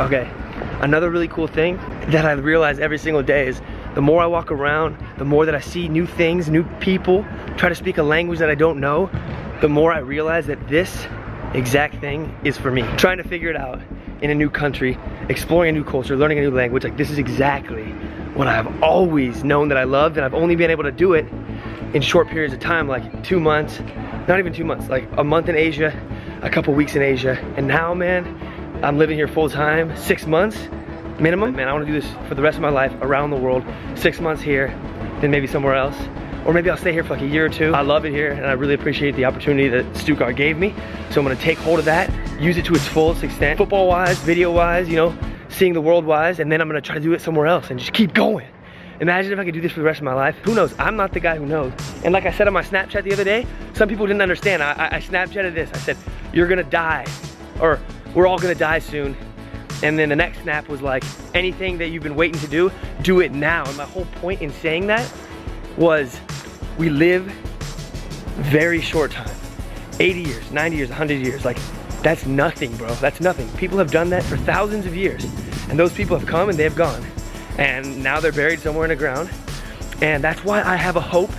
Okay, another really cool thing that I realize every single day is the more I walk around, the more that I see new things, new people, try to speak a language that I don't know, the more I realize that this exact thing is for me. Trying to figure it out in a new country, exploring a new culture, learning a new language, like this is exactly what I've always known that I loved and I've only been able to do it in short periods of time, like two months, not even two months, like a month in Asia, a couple weeks in Asia. And now, man, I'm living here full time, six months minimum. Man, I wanna do this for the rest of my life around the world, six months here, then maybe somewhere else or maybe I'll stay here for like a year or two. I love it here and I really appreciate the opportunity that Stuttgart gave me. So I'm gonna take hold of that, use it to its fullest extent, football wise, video wise, you know, seeing the world wise, and then I'm gonna try to do it somewhere else and just keep going. Imagine if I could do this for the rest of my life. Who knows? I'm not the guy who knows. And like I said on my Snapchat the other day, some people didn't understand. I, I, I Snapchatted this. I said, you're gonna die, or we're all gonna die soon. And then the next snap was like, anything that you've been waiting to do, do it now. And my whole point in saying that was we live very short time. 80 years, 90 years, 100 years, like that's nothing, bro. That's nothing. People have done that for thousands of years. And those people have come and they have gone. And now they're buried somewhere in the ground. And that's why I have a hope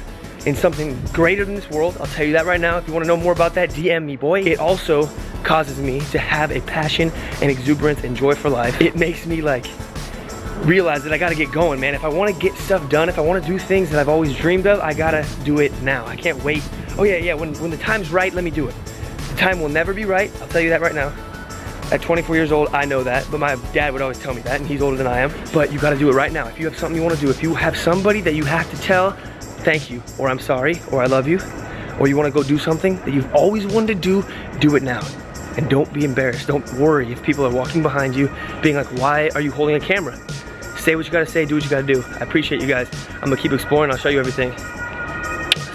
in something greater than this world. I'll tell you that right now. If you wanna know more about that, DM me, boy. It also causes me to have a passion and exuberance and joy for life. It makes me like realize that I gotta get going, man. If I wanna get stuff done, if I wanna do things that I've always dreamed of, I gotta do it now. I can't wait. Oh yeah, yeah, when, when the time's right, let me do it. The time will never be right, I'll tell you that right now. At 24 years old, I know that, but my dad would always tell me that, and he's older than I am. But you gotta do it right now. If you have something you wanna do, if you have somebody that you have to tell, thank you, or I'm sorry, or I love you, or you wanna go do something that you've always wanted to do, do it now. And don't be embarrassed. Don't worry if people are walking behind you, being like, why are you holding a camera? Say what you gotta say, do what you gotta do. I appreciate you guys. I'm gonna keep exploring, I'll show you everything.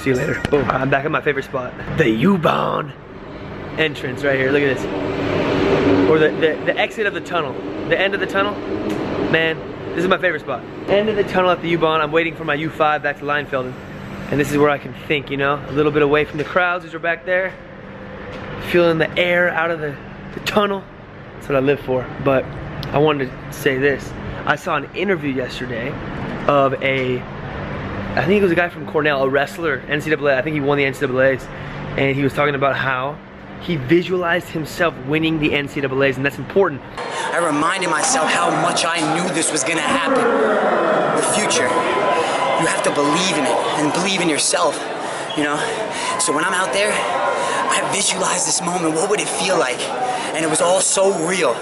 See you later. Boom, I'm back at my favorite spot. The U-Bahn entrance right here, look at this. Or the, the, the exit of the tunnel. The end of the tunnel, man, this is my favorite spot. End of the tunnel at the U-Bahn, I'm waiting for my U5 back to Leinfelden. And this is where I can think, you know, a little bit away from the crowds as we're back there. Feeling the air out of the, the tunnel. That's what I live for. But I wanted to say this. I saw an interview yesterday of a, I think it was a guy from Cornell, a wrestler, NCAA, I think he won the NCAAs, and he was talking about how he visualized himself winning the NCAAs, and that's important. I reminded myself how much I knew this was gonna happen. The future. You have to believe in it and believe in yourself, you know? So when I'm out there, I visualize this moment. What would it feel like? And it was all so real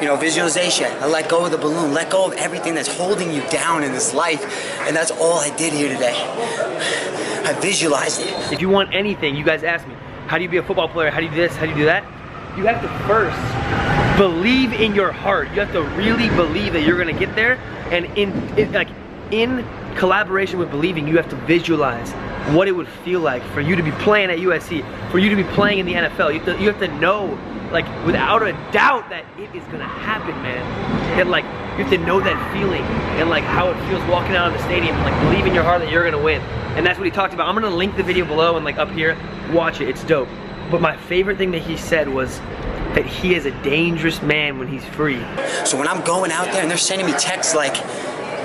you know, visualization. I let go of the balloon, let go of everything that's holding you down in this life. And that's all I did here today. I visualized it. If you want anything, you guys ask me, how do you be a football player? How do you do this? How do you do that? You have to first believe in your heart. You have to really believe that you're gonna get there. And in, in like in collaboration with believing, you have to visualize what it would feel like for you to be playing at USC, for you to be playing in the NFL. You have to, you have to know like without a doubt that it is gonna happen, man. And like you have to know that feeling and like how it feels walking out of the stadium like believe in your heart that you're gonna win. And that's what he talked about. I'm gonna link the video below and like up here, watch it, it's dope. But my favorite thing that he said was that he is a dangerous man when he's free. So when I'm going out there and they're sending me texts like,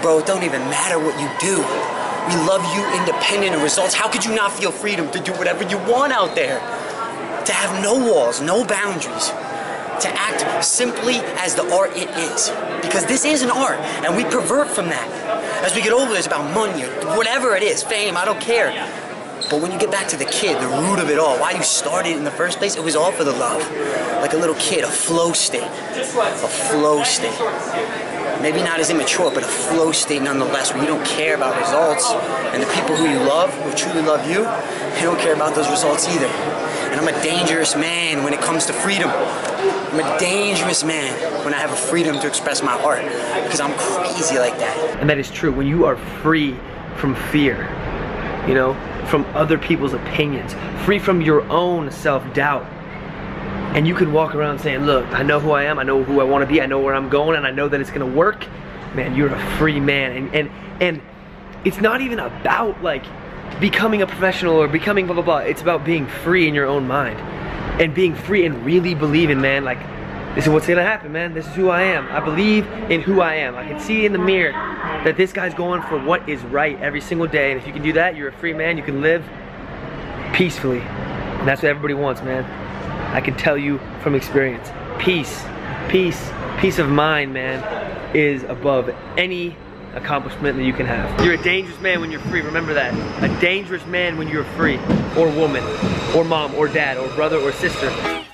bro, it don't even matter what you do. We love you independent of results. How could you not feel freedom to do whatever you want out there? to have no walls, no boundaries, to act simply as the art it is. Because this is an art, and we pervert from that. As we get older, it's about money or whatever it is, fame, I don't care. But when you get back to the kid, the root of it all, why you started in the first place, it was all for the love. Like a little kid, a flow state. A flow state. Maybe not as immature, but a flow state nonetheless, where you don't care about results. And the people who you love, who truly love you, they don't care about those results either. And I'm a dangerous man when it comes to freedom. I'm a dangerous man when I have a freedom to express my art because I'm crazy like that. And that is true. When you are free from fear, you know, from other people's opinions, free from your own self-doubt, and you can walk around saying, look, I know who I am, I know who I want to be, I know where I'm going, and I know that it's to work, man, you're a free man. And, and, and it's not even about like becoming a professional or becoming blah, blah, blah. It's about being free in your own mind and being free and really believing, man, like this is what's gonna happen, man. This is who I am. I believe in who I am. I can see in the mirror that this guy's going for what is right every single day. And if you can do that, you're a free man. You can live peacefully. And that's what everybody wants, man. I can tell you from experience. Peace, peace, peace of mind, man, is above any accomplishment that you can have. You're a dangerous man when you're free, remember that. A dangerous man when you're free, or woman, or mom, or dad, or brother, or sister.